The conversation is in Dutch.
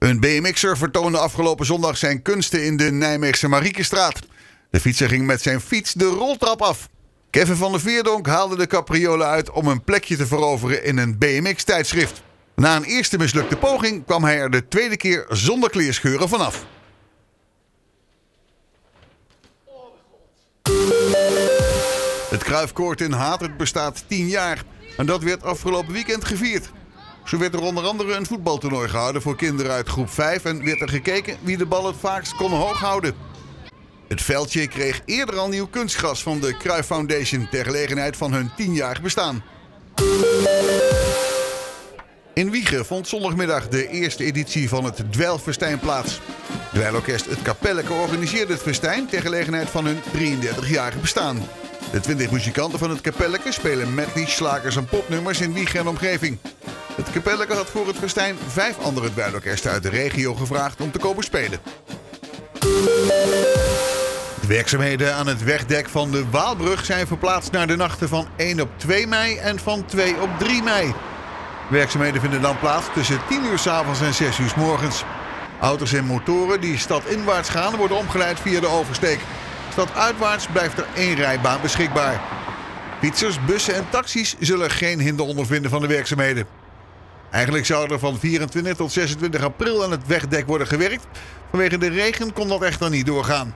Een BMX'er vertoonde afgelopen zondag zijn kunsten in de Nijmeegse Mariekestraat. De fietser ging met zijn fiets de roltrap af. Kevin van der Veerdonk haalde de capriolen uit om een plekje te veroveren in een BMX-tijdschrift. Na een eerste mislukte poging kwam hij er de tweede keer zonder kleerscheuren vanaf. Het Kruifkoord in Hatert bestaat 10 jaar. En dat werd afgelopen weekend gevierd. Zo werd er onder andere een voetbaltoernooi gehouden voor kinderen uit groep 5 en werd er gekeken wie de bal het vaakst kon hoog houden. Het veldje kreeg eerder al nieuw kunstgras van de Kruif Foundation ter gelegenheid van hun 10-jarig bestaan. In Wiegen vond zondagmiddag de eerste editie van het Dweilfestijn plaats. Dweilorkest Het Kapelleke organiseerde het festijn ter gelegenheid van hun 33-jarig bestaan. De 20 muzikanten van het Kapelleke spelen medley, slagers en popnummers in Wiegen en omgeving. Het Kapelleke had voor het festijn vijf andere dweilorkesten uit de regio gevraagd om te komen spelen. De werkzaamheden aan het wegdek van de Waalbrug zijn verplaatst naar de nachten van 1 op 2 mei en van 2 op 3 mei. Werkzaamheden vinden dan plaats tussen 10 uur s avonds en 6 uur s morgens. Auto's en motoren die stadinwaarts gaan worden omgeleid via de oversteek. Staduitwaarts blijft er één rijbaan beschikbaar. Fietsers, bussen en taxis zullen geen hinder ondervinden van de werkzaamheden. Eigenlijk zou er van 24 tot 26 april aan het wegdek worden gewerkt. Vanwege de regen kon dat echter niet doorgaan.